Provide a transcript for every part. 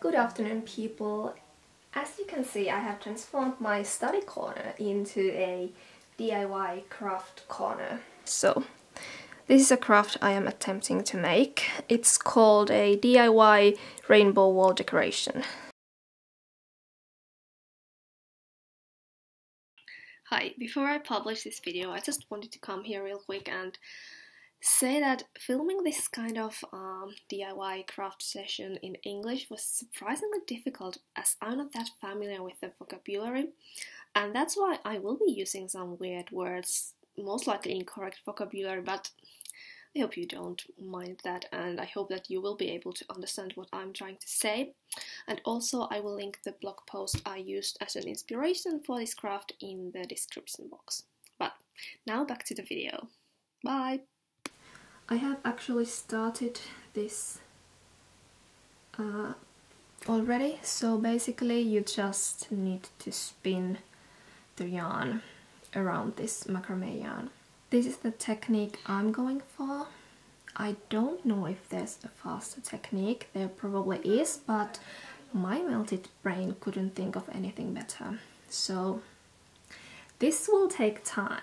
Good afternoon people. As you can see I have transformed my study corner into a DIY craft corner. So this is a craft I am attempting to make. It's called a DIY rainbow wall decoration. Hi, before I publish this video I just wanted to come here real quick and say that filming this kind of um, DIY craft session in English was surprisingly difficult as I'm not that familiar with the vocabulary, and that's why I will be using some weird words, most likely incorrect vocabulary, but I hope you don't mind that, and I hope that you will be able to understand what I'm trying to say. And also, I will link the blog post I used as an inspiration for this craft in the description box. But now back to the video. Bye! I have actually started this uh, already so basically you just need to spin the yarn around this macrame yarn. This is the technique I'm going for. I don't know if there's a faster technique, there probably is, but my melted brain couldn't think of anything better. So this will take time.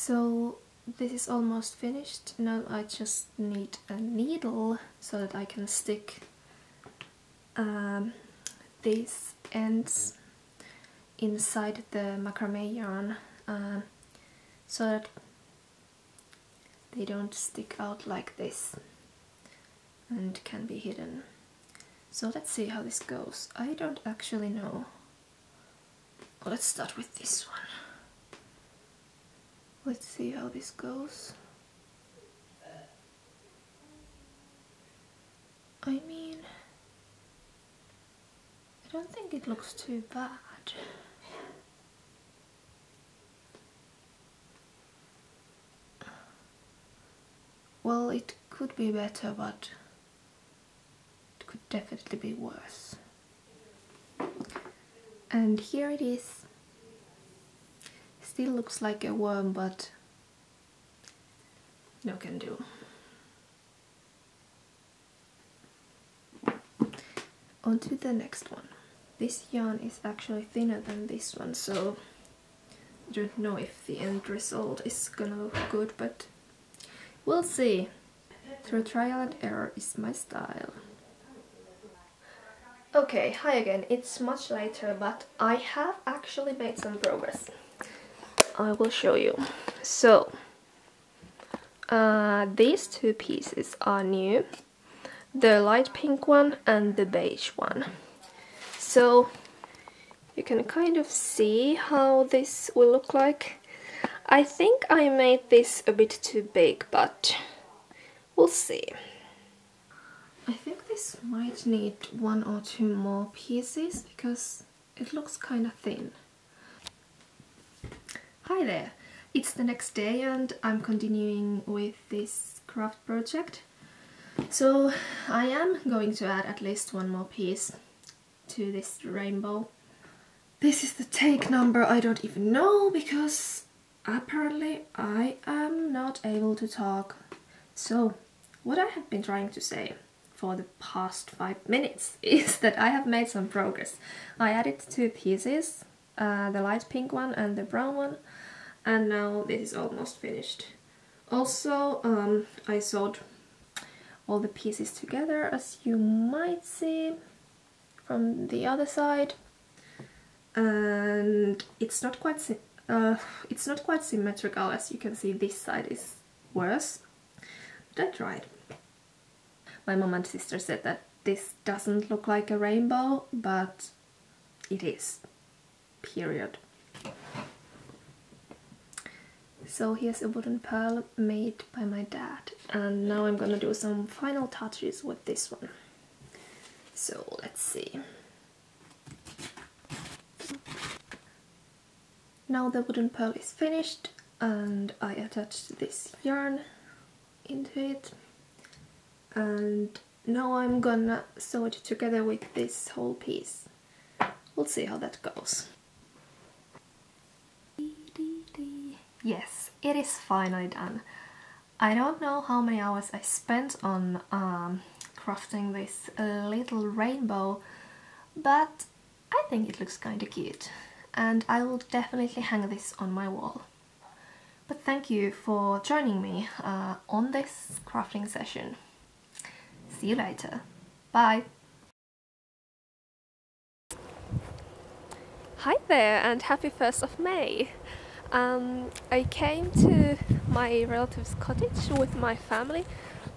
So this is almost finished. Now I just need a needle so that I can stick um, these ends inside the macrame yarn uh, so that they don't stick out like this and can be hidden. So let's see how this goes. I don't actually know. let's start with this one. Let's see how this goes. I mean, I don't think it looks too bad. Well, it could be better, but it could definitely be worse. And here it is Still looks like a worm, but no can do. On to the next one. This yarn is actually thinner than this one, so I don't know if the end result is gonna look good, but we'll see. Through trial and error is my style. Okay, hi again. It's much later, but I have actually made some progress. I will show you. So, uh, these two pieces are new. The light pink one and the beige one. So, you can kind of see how this will look like. I think I made this a bit too big, but we'll see. I think this might need one or two more pieces because it looks kind of thin. Hi there! It's the next day and I'm continuing with this craft project. So I am going to add at least one more piece to this rainbow. This is the take number I don't even know because apparently I am not able to talk. So what I have been trying to say for the past five minutes is that I have made some progress. I added two pieces, uh, the light pink one and the brown one, and now this is almost finished. Also, um, I sewed all the pieces together as you might see from the other side and it's not quite uh, it's not quite symmetrical as you can see this side is worse but I tried. My mom and sister said that this doesn't look like a rainbow but it is period so here's a wooden pearl made by my dad and now I'm gonna do some final touches with this one. So let's see. Now the wooden pearl is finished and I attached this yarn into it and now I'm gonna sew it together with this whole piece. We'll see how that goes. Yes, it is finally done. I don't know how many hours I spent on um, crafting this little rainbow, but I think it looks kinda cute and I will definitely hang this on my wall. But thank you for joining me uh, on this crafting session. See you later. Bye! Hi there and happy 1st of May! Um, I came to my relative's cottage with my family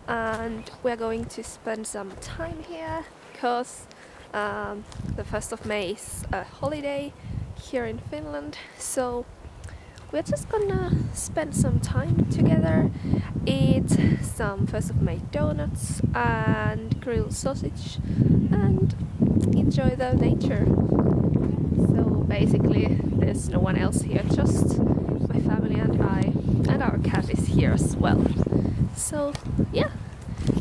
and we're going to spend some time here because um, the 1st of May is a holiday here in Finland. So we're just gonna spend some time together eat some 1st of May donuts and grilled sausage and enjoy the nature basically there's no one else here just my family and I and our cat is here as well. So yeah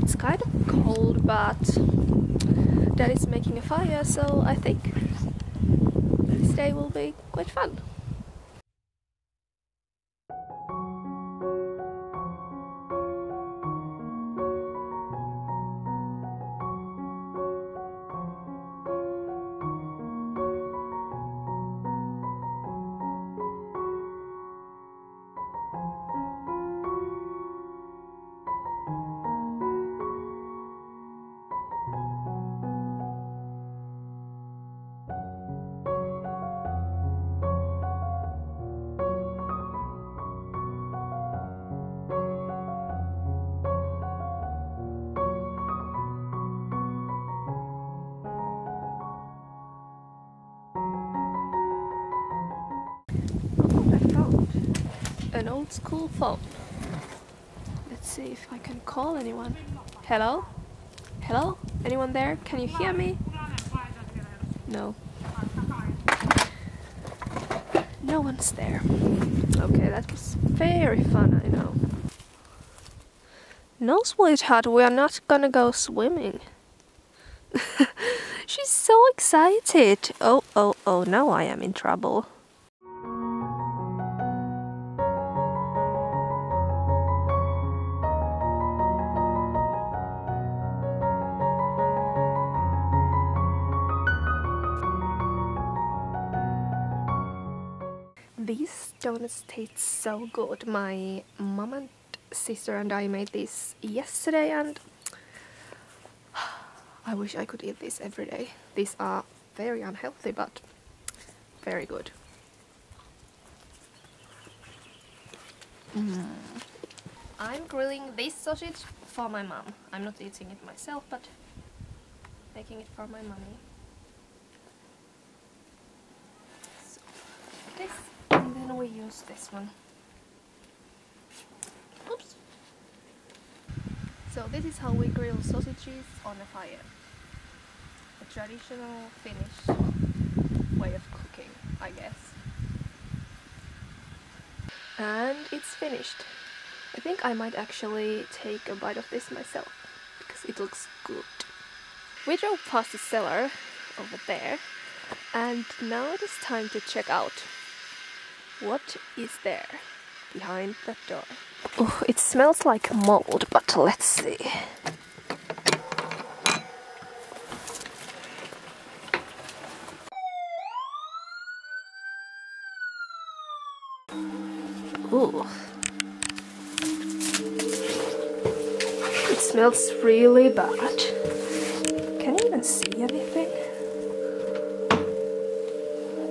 it's kind of cold but dad is making a fire so I think this day will be quite fun old school phone. Let's see if I can call anyone. Hello? Hello? Anyone there? Can you hear me? No. No one's there. Okay, that was very fun, I know. No, sweetheart, we are not gonna go swimming. She's so excited. Oh, oh, oh, now I am in trouble. These donuts taste so good. My mom and sister and I made these yesterday and I wish I could eat this every day. These are very unhealthy but very good. Mm. I'm grilling this sausage for my mom. I'm not eating it myself but making it for my mommy. This we use this one. Oops. So this is how we grill sausages on a fire. A traditional Finnish way of cooking, I guess. And it's finished. I think I might actually take a bite of this myself because it looks good. We drove past the cellar over there and now it is time to check out what is there behind that door? Oh, it smells like mold, but let's see. Ooh. It smells really bad. Can you even see anything?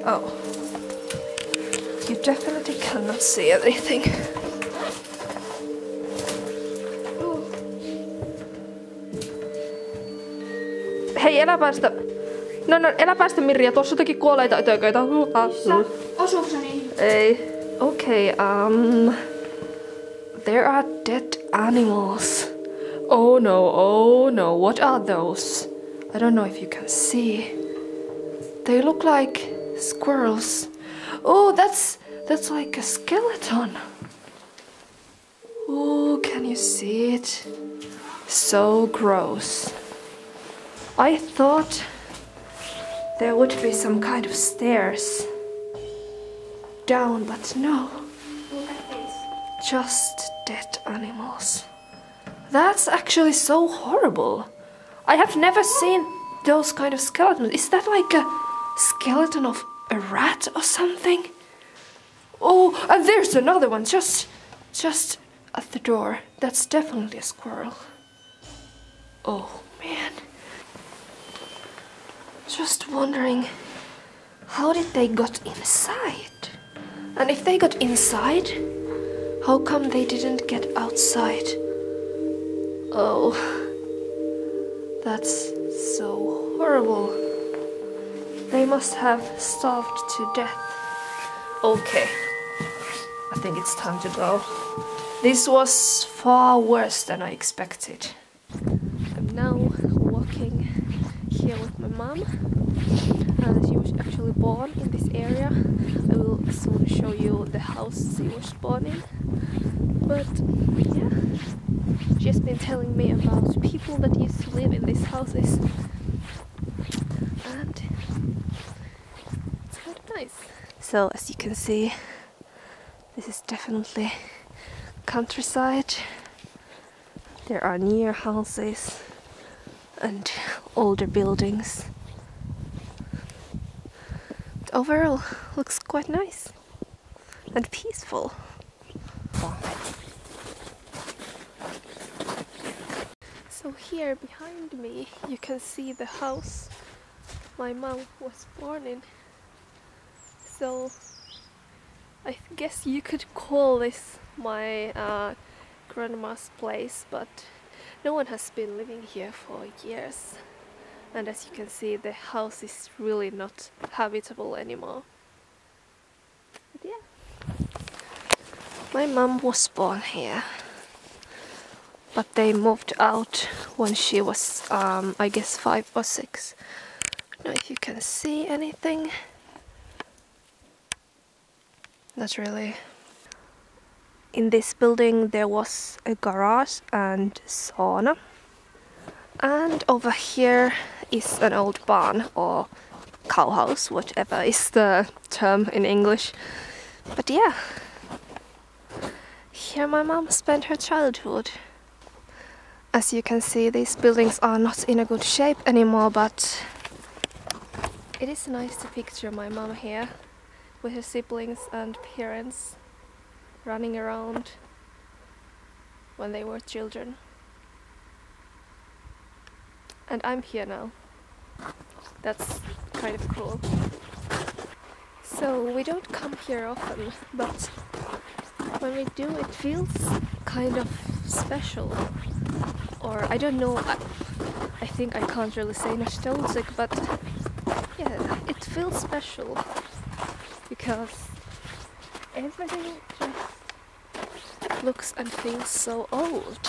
Oh definitely cannot see anything. Hei, älä päästä. No, no, älä päästä Mirja, tuossa jotakin kuolleita ötököitä. Osuuko se niihin? Ei. Okay, um... There are dead animals. Oh no, oh no, what are those? I don't know if you can see. They look like squirrels. Oh, that's that's like a skeleton. Oh, can you see it? So gross. I thought there would be some kind of stairs down, but no. Just dead animals. That's actually so horrible. I have never seen those kind of skeletons. Is that like a skeleton of a rat or something? Oh, and there's another one just just at the door. That's definitely a squirrel. Oh man. Just wondering how did they got inside? And if they got inside, how come they didn't get outside? Oh, that's so horrible. They must have starved to death. Okay, I think it's time to go. This was far worse than I expected. I'm now walking here with my mom. And she was actually born in this area. I will soon show you the house she was born in. But yeah, she's been telling me about people that used to live in these houses. And it's of nice. So as you can see, this is definitely countryside. There are near houses and older buildings. But overall, looks quite nice and peaceful. So here behind me you can see the house my mom was born in. So I guess you could call this my uh, grandma's place, but no one has been living here for years. And as you can see, the house is really not habitable anymore. But yeah. My mom was born here. But they moved out when she was, um, I guess, five or six. I don't know if you can see anything. Not really. In this building there was a garage and sauna. And over here is an old barn or cowhouse, whatever is the term in English. But yeah, here my mom spent her childhood. As you can see, these buildings are not in a good shape anymore, but it is nice to picture my mom here with her siblings and parents running around when they were children. And I'm here now. That's kind of cool. So we don't come here often, but when we do it feels kind of special. Or I don't know, I, I think I can't really say nostalgic, but yeah, it feels special because everything just looks and feels so old.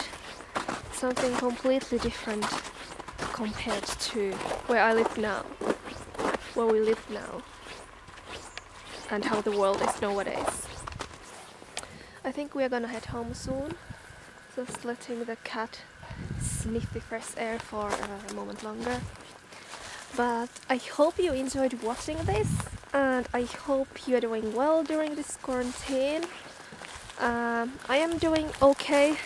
Something completely different compared to where I live now, where we live now, and how the world is nowadays. I think we are gonna head home soon, just letting the cat sniff the fresh air for a moment longer. But I hope you enjoyed watching this and I hope you are doing well during this quarantine. Um, I am doing okay,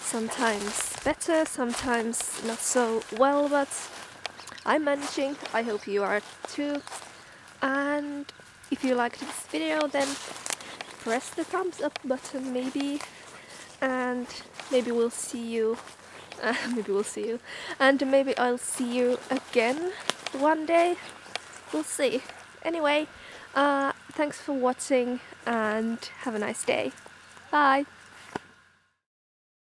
sometimes better, sometimes not so well, but I'm managing. I hope you are too. And if you liked this video, then press the thumbs up button maybe, and maybe we'll see you. Uh, maybe we'll see you, and maybe I'll see you again one day. We'll see. Anyway, uh, thanks for watching and have a nice day. Bye!